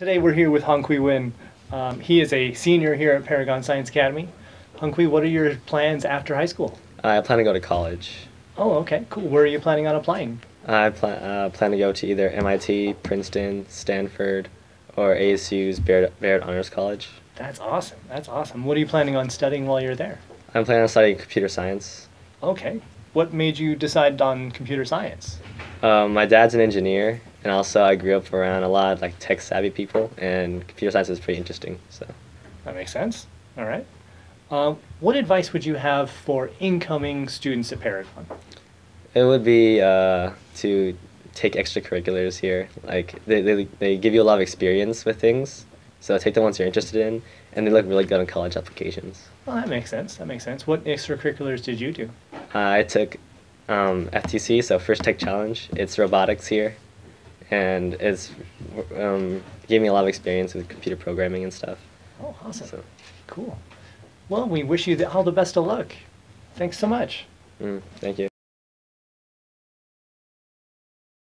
Today we're here with Hongquy Nguyen. Um, he is a senior here at Paragon Science Academy. Hong Kui, what are your plans after high school? I plan to go to college. Oh, okay, cool. Where are you planning on applying? I plan uh, plan to go to either MIT, Princeton, Stanford, or ASU's Barrett, Barrett Honors College. That's awesome. That's awesome. What are you planning on studying while you're there? I'm planning on studying computer science. Okay. What made you decide on computer science? Um, my dad's an engineer, and also I grew up around a lot of like tech savvy people, and computer science is pretty interesting. So, That makes sense. All right. Um, what advice would you have for incoming students at Paragon? it would be uh, to take extracurriculars here. Like they, they they give you a lot of experience with things, so take the ones you're interested in, and they look really good on college applications. Well, that makes sense. That makes sense. What extracurriculars did you do? Uh, I took um, FTC, so First Tech Challenge. It's robotics here, and it's um, gave me a lot of experience with computer programming and stuff. Oh, awesome. So, Cool. Well, we wish you the, all the best of luck. Thanks so much. mm, thank you.